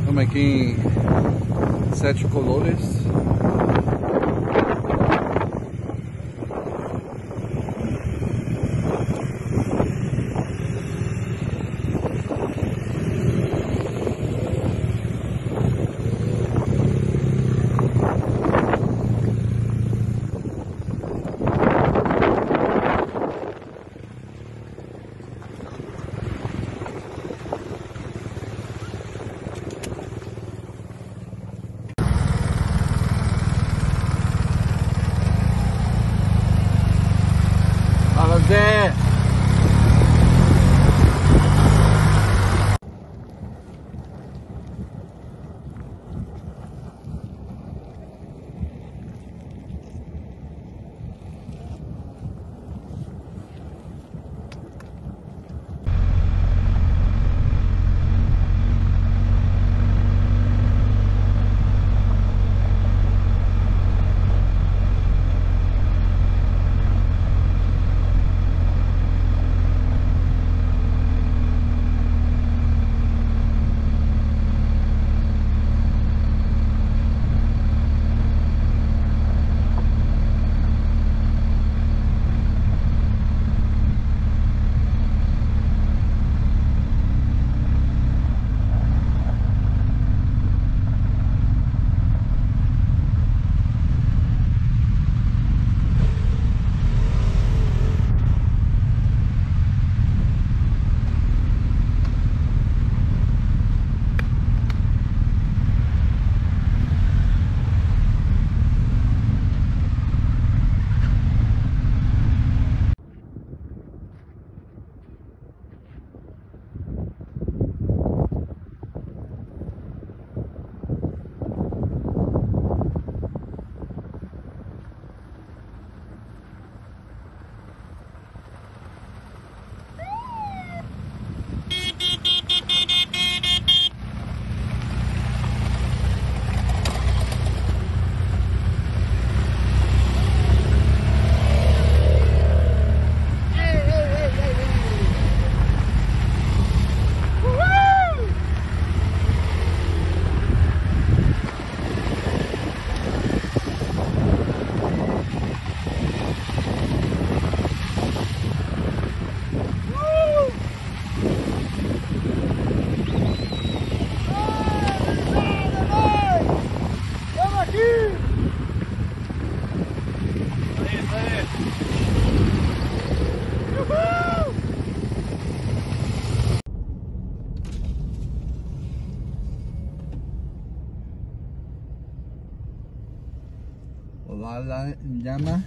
Estamos aqui em Sete Colores. there. la, la llama